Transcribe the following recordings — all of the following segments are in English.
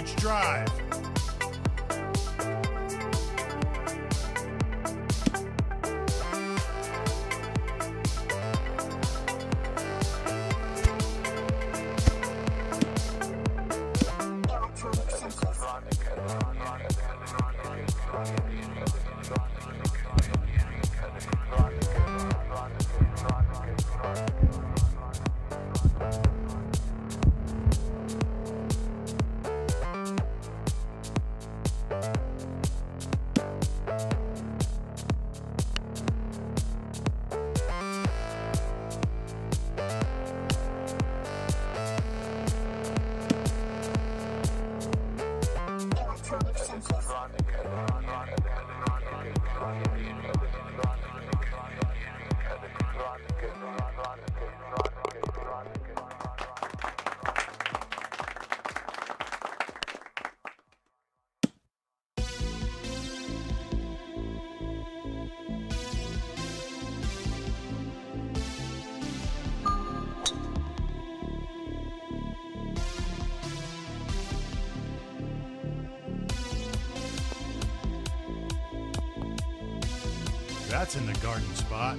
Huge drive. That's in the garden spot.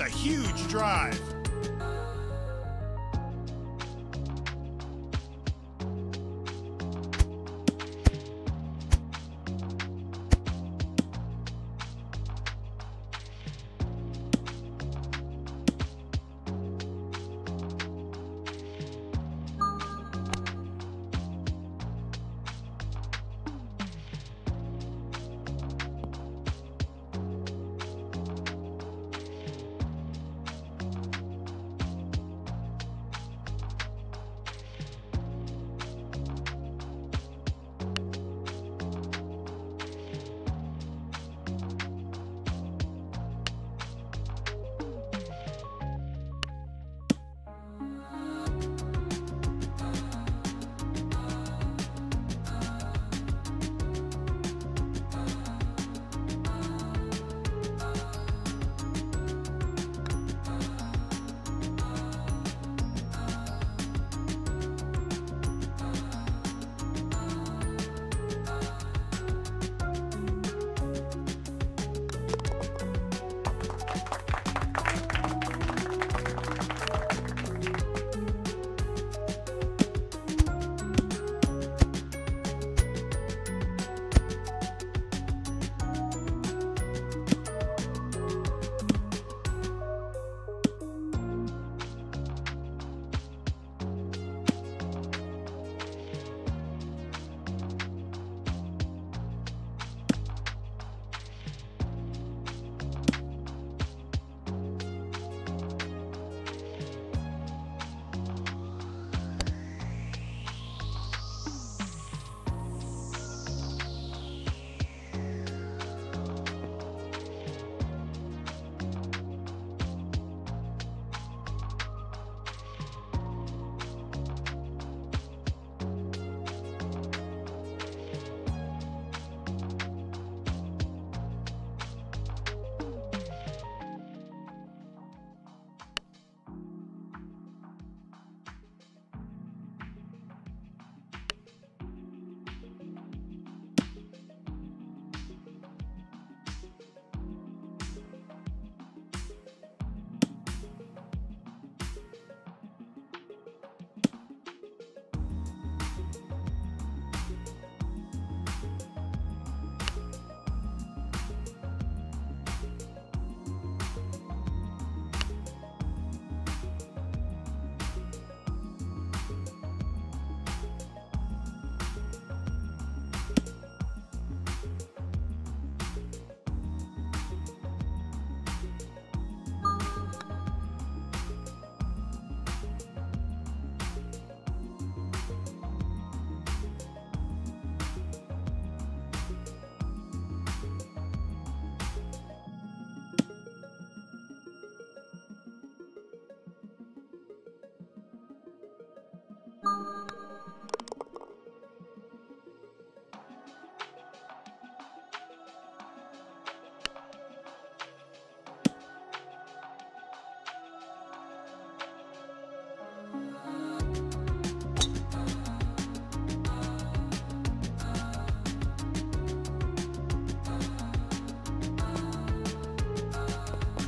A huge drive.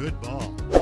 Good ball.